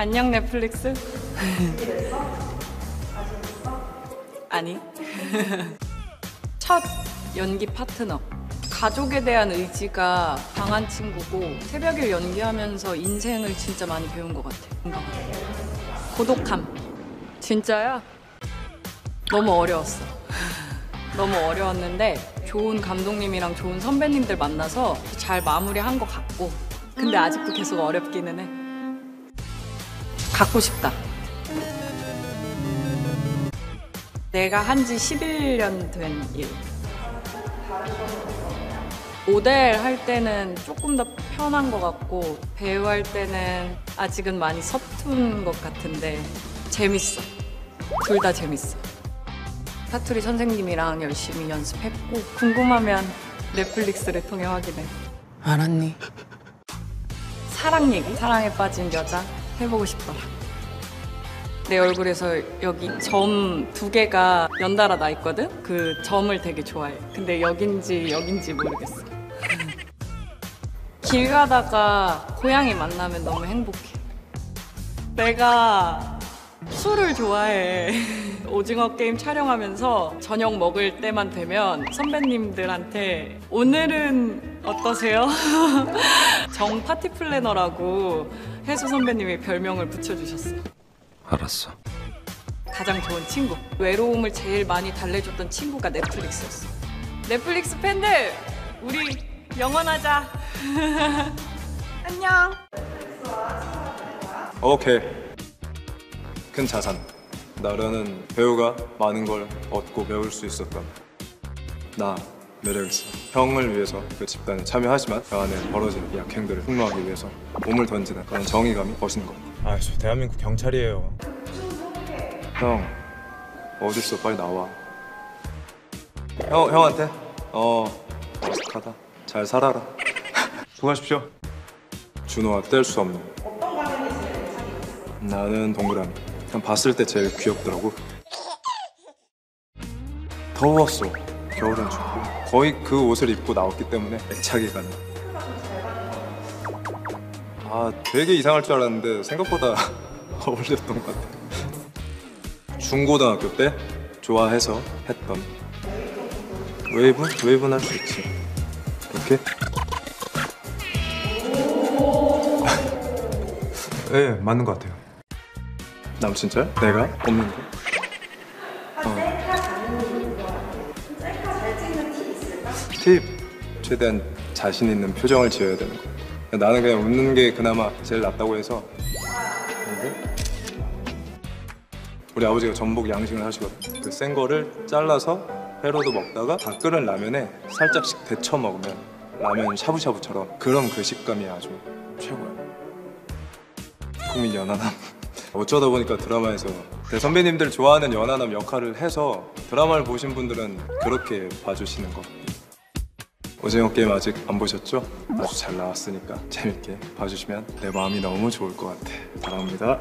안녕 넷플릭스. 아니. 첫 연기 파트너. 가족에 대한 의지가 강한 친구고 새벽에 연기하면서 인생을 진짜 많이 배운 것 같아. 고독함. 진짜야? 너무 어려웠어. 너무 어려웠는데 좋은 감독님이랑 좋은 선배님들 만나서 잘 마무리한 것 같고 근데 아직도 계속 어렵기는 해. 갖고 싶다. 내가 한 지 11년 된 일. 모델 할 때는 조금 더 편한 것 같고 배우 할 때는 아직은 많이 서툰 것 같은데 재밌어. 둘 다 재밌어. 사투리 선생님이랑 열심히 연습했고 궁금하면 넷플릭스를 통해 확인해. 알았니? 사랑 얘기? 사랑에 빠진 여자 해보고 싶더라. 내 얼굴에서 여기 점 두 개가 연달아 나 있거든? 그 점을 되게 좋아해. 근데 여긴지 여긴지 모르겠어. 길 가다가 고양이 만나면 너무 행복해. 내가 술을 좋아해. 오징어 게임 촬영하면서 저녁 먹을 때만 되면 선배님들한테 오늘은 어떠세요? 정 파티 플래너라고 해수 선배님이 별명을 붙여주셨어. 알았어. 가장 좋은 친구. 외로움을 제일 많이 달래줬던 친구가 넷플릭스였어. 넷플릭스 팬들, 우리 영원하자. 안녕. 오케이. 큰 자산. 나라는 배우가 많은 걸 얻고 배울 수 있었던 나 매력있어. 형을 위해서 그 집단에 참여하지만 그 안에 벌어진 이 악행들을 흉노하기 위해서 몸을 던지는 그런 정의감이 멋있는 거. 아, 저 대한민국 경찰이에요. 형 어딨어? 빨리 나와. 형 형한테 어 어색하다. 잘 살아라. 수고하십시오. 준호와 뗄 수 없는. 나는 동그라미. 그냥 봤을 때 제일 귀엽더라고. 더웠어. 겨울엔 춥고. 거의 그 옷을 입고 나왔기 때문에 애착이 가는. 아, 되게 이상할 줄 알았는데 생각보다 어울렸던 것 같아. 중고등학교 때 좋아해서 했던 웨이브? 웨이브는 할 수 있지. 이렇게? 네, 맞는 것 같아요. 남친짤? 내가? 없는 거? 팁! 최대한 자신 있는 표정을 지어야 되는 거 나는 그냥 웃는 게 그나마 제일 낫다고 해서. 우리 아버지가 전복 양식을 하시거든 그센 거를 잘라서 회로도 먹다가 다 끓은 라면에 살짝씩 데쳐 먹으면 라면 샤브샤브처럼 그럼 그 식감이 아주 최고야 국민 연하남 어쩌다 보니까 드라마에서 대 선배님들 좋아하는 연하남 역할을 해서 드라마를 보신 분들은 그렇게 봐주시는 거 오징어 게임 아직 안 보셨죠? 아주 잘 나왔으니까 재밌게 봐주시면 내 마음이 너무 좋을 것 같아 사랑합니다